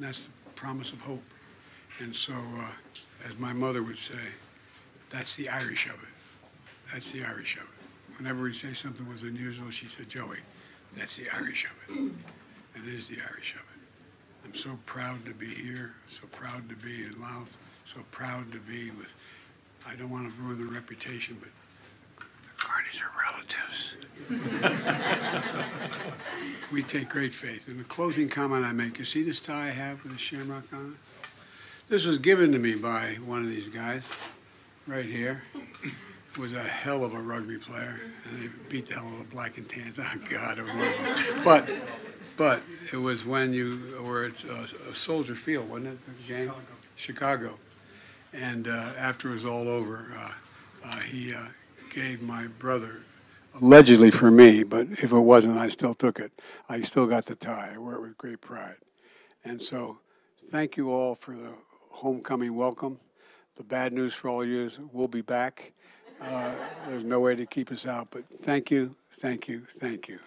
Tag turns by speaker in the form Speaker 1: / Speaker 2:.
Speaker 1: And that's the promise of hope. And so, uh, as my mother would say, that's the Irish of it. That's the Irish of it. Whenever we'd say something was unusual, she said, Joey, that's the Irish of it. It is the Irish of it. I'm so proud to be here, so proud to be in Louth, so proud to be with, I don't want to ruin the reputation, but the Kearneys are relatives. we take great faith. And the closing comment I make, you see this tie I have with the shamrock on it? This was given to me by one of these guys, right here. Was a hell of a rugby player, and they beat the hell out of the black and tans. Oh God. But, but it was when you were at a Soldier Field, wasn't it? The game, Chicago. And uh, after it was all over, uh, uh, he uh, gave my brother, allegedly for me, but if it wasn't, I still took it. I still got the tie. I wear it with great pride. And so, thank you all for the homecoming welcome. The bad news for all of you is we'll be back. Uh, there's no way to keep us out, but thank you, thank you, thank you.